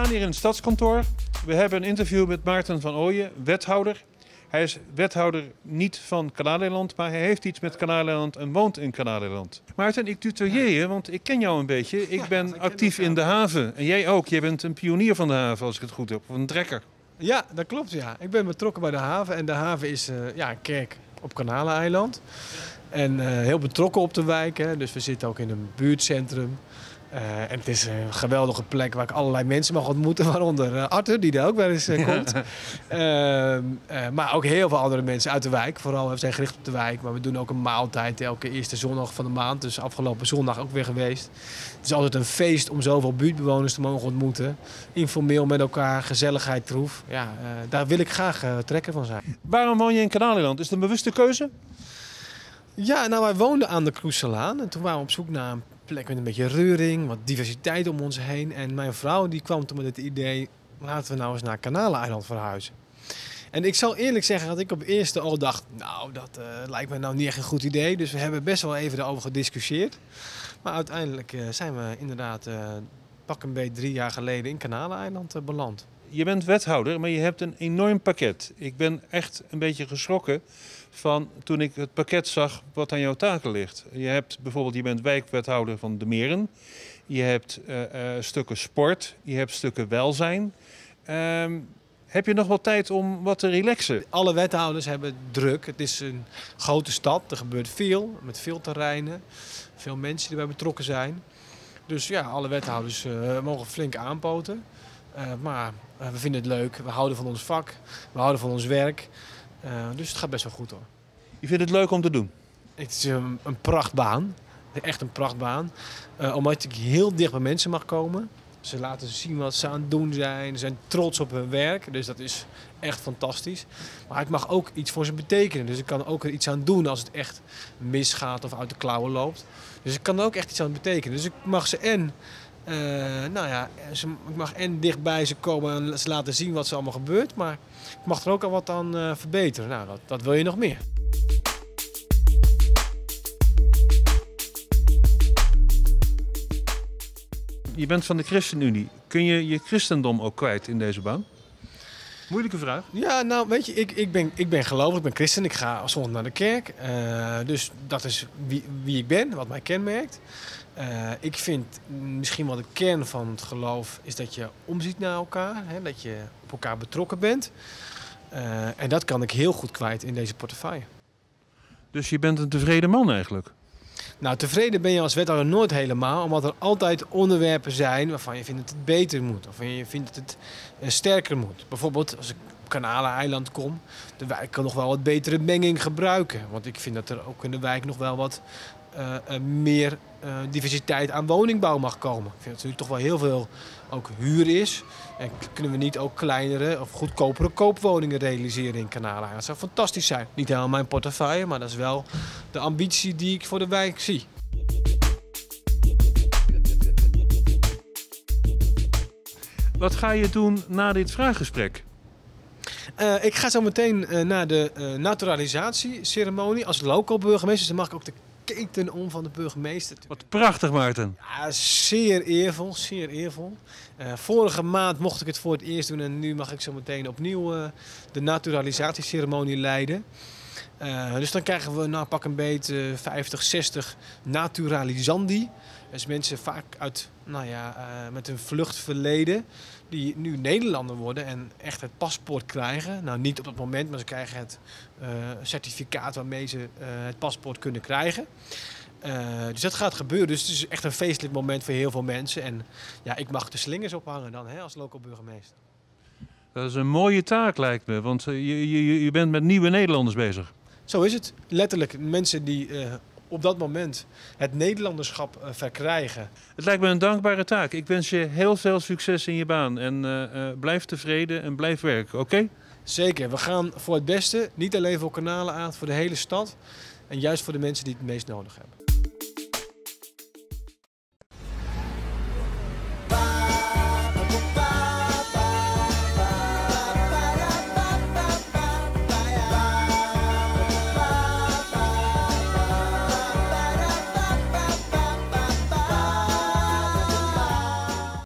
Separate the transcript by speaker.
Speaker 1: hier in het stadskantoor. We hebben een interview met Maarten van Ooyen, wethouder. Hij is wethouder niet van Kanaleiland, maar hij heeft iets met Kanaleiland en woont in Kanaleiland. Maarten, ik tutoieer je, want ik ken jou een beetje. Ik ben actief in de haven. En jij ook. Jij bent een pionier van de haven, als ik het goed heb. Of een trekker.
Speaker 2: Ja, dat klopt. Ja. Ik ben betrokken bij de haven. En de haven is eh, ja, een kerk op Kanaleiland. En eh, heel betrokken op de wijk. Hè. Dus we zitten ook in een buurtcentrum. Uh, en het is een geweldige plek waar ik allerlei mensen mag ontmoeten, waaronder uh, Arthur, die er ook wel eens uh, komt. maar ook heel veel andere mensen uit de wijk. Vooral we zijn gericht op de wijk, maar we doen ook een maaltijd elke eerste zondag van de maand. Dus afgelopen zondag ook weer geweest. Het is altijd een feest om zoveel buurtbewoners te mogen ontmoeten. Informeel met elkaar, gezelligheid troef. Ja, daar wil ik graag trekker van zijn.
Speaker 1: Waarom woon je in Kanaleiland? Is het een bewuste keuze?
Speaker 2: Ja, nou wij woonden aan de Kroeselaan en toen waren we op zoek naar een plek met een beetje reuring, wat diversiteit om ons heen. En mijn vrouw die kwam toen met het idee, laten we nou eens naar Kanaleiland verhuizen. En ik zal eerlijk zeggen dat ik op eerste al dacht, nou dat uh, lijkt me nou niet echt een goed idee. Dus we hebben best wel even erover gediscussieerd. Maar uiteindelijk uh, zijn we inderdaad uh, pak een beetje drie jaar geleden in Kanaleiland beland.
Speaker 1: Je bent wethouder, maar je hebt een enorm pakket. Ik ben echt een beetje geschrokken van toen ik het pakket zag wat aan jouw taken ligt. Je hebt bijvoorbeeld, je bent wijkwethouder van de Meren. Je hebt uh, uh, stukken sport, je hebt stukken welzijn. Uh, heb je nog wel tijd om wat te relaxen?
Speaker 2: Alle wethouders hebben druk. Het is een grote stad, er gebeurt veel, met veel terreinen. Veel mensen die erbij betrokken zijn. Dus ja, alle wethouders uh, mogen flink aanpoten. maar we vinden het leuk, we houden van ons vak, we houden van ons werk. Uh, dus het gaat best wel goed hoor.
Speaker 1: Je vindt het leuk om te doen?
Speaker 2: Het is een, een prachtbaan. Echt een prachtbaan. Uh, omdat ik heel dicht bij mensen mag komen. Ze laten zien wat ze aan het doen zijn. Ze zijn trots op hun werk. Dus dat is echt fantastisch. Maar ik mag ook iets voor ze betekenen. Dus ik kan ook er iets aan doen als het echt misgaat of uit de klauwen loopt. Dus ik kan er ook echt iets aan betekenen. Dus ik mag ze en uh, nou ja, ze, ik mag en dichtbij ze komen en ze laten zien wat er allemaal gebeurt. Maar ik mag er ook al wat aan uh, verbeteren. Nou, dat, dat wil je nog meer.
Speaker 1: Je bent van de ChristenUnie. Kun je je christendom ook kwijt in deze baan? Moeilijke vraag.
Speaker 2: Ja, nou weet je, ik, ik, ben, ik ben gelovig, ik ben christen. Ik ga zondag naar de kerk. Uh, dus dat is wie, wie ik ben, wat mij kenmerkt. Uh, ik vind misschien wel de kern van het geloof is dat je omziet naar elkaar. Hè, dat je op elkaar betrokken bent. Uh, en dat kan ik heel goed kwijt in deze portefeuille.
Speaker 1: Dus je bent een tevreden man eigenlijk?
Speaker 2: Nou, tevreden ben je als wethouder nooit helemaal, omdat er altijd onderwerpen zijn waarvan je vindt dat het beter moet. Of je vindt dat het uh, sterker moet. Bijvoorbeeld als ik op Kanalen-eiland kom, de wijk kan nog wel wat betere menging gebruiken. Want ik vind dat er ook in de wijk nog wel wat meer uh, diversiteit aan woningbouw mag komen. Ik vind dat er nu toch wel heel veel ook huur is. En kunnen we niet ook kleinere of goedkopere koopwoningen realiseren in Kanalen? Dat zou fantastisch zijn. Niet helemaal mijn portefeuille, maar dat is wel de ambitie die ik voor de wijk zie.
Speaker 1: Wat ga je doen na dit vraaggesprek?
Speaker 2: Uh, ik ga zo meteen uh, naar de uh, naturalisatieceremonie als local burgemeester. Dus dan mag ik ook de keten om van de burgemeester.
Speaker 1: Wat prachtig, Maarten.
Speaker 2: Ja, zeer eervol, zeer eervol. Uh, vorige maand mocht ik het voor het eerst doen en nu mag ik zo meteen opnieuw uh, de naturalisatieceremonie leiden. Uh, dus dan krijgen we nou pak een beetje 50, 60 naturalisandi. Dus mensen vaak uit, nou ja, met een vluchtverleden die nu Nederlander worden en echt het paspoort krijgen. Nou, niet op dat moment, maar ze krijgen het uh, certificaat waarmee ze uh, het paspoort kunnen krijgen. Uh, dus dat gaat gebeuren. Dus het is echt een feestelijk moment voor heel veel mensen. En ja, ik mag de slingers ophangen dan hè, als local burgemeester.
Speaker 1: Dat is een mooie taak lijkt me, want je, je, je bent met nieuwe Nederlanders bezig.
Speaker 2: Zo is het. Letterlijk mensen die op dat moment het Nederlanderschap uh, verkrijgen.
Speaker 1: Het lijkt me een dankbare taak. Ik wens je heel veel succes in je baan. En uh, uh, blijf tevreden en blijf werken, oké? Okay?
Speaker 2: Zeker. We gaan voor het beste. Niet alleen voor kanalen aan, voor de hele stad. En juist voor de mensen die het meest nodig hebben.